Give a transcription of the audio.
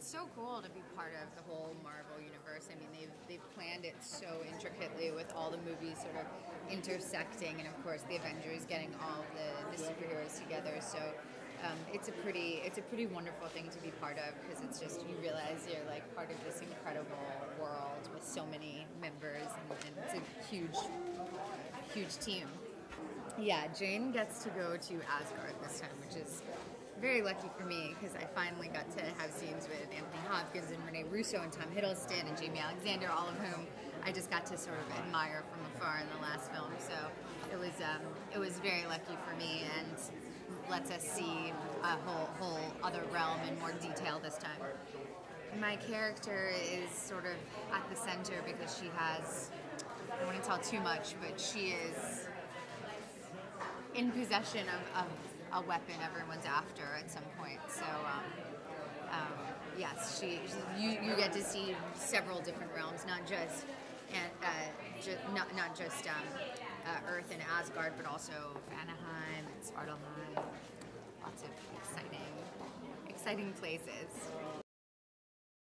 it's so cool to be part of the whole Marvel universe. I mean, they've they've planned it so intricately with all the movies sort of intersecting, and of course the Avengers getting all the, the superheroes together. So. Um, it's a pretty it's a pretty wonderful thing to be part of because it's just you realize you're like part of this incredible world with so many members and, and it's a huge huge team. Yeah, Jane gets to go to Asgard this time, which is very lucky for me because I finally got to have scenes with Anthony Hopkins and Rene Russo and Tom Hiddleston and Jaimie Alexander, all of whom I just got to sort of admire from afar in the last film. So it was um, it was very lucky for me and lets us see a whole whole other realm in more detail this time. My character is sort of at the center because she has I don't want to tell too much, but she is in possession of, of a weapon everyone's after at some point. So, um, um, yes, she, she, you, you get to see several different realms, not just and uh, ju- not not just um, uh, Earth and Asgard, but also Vanaheim and Svartalfheim. Lots of exciting, exciting places.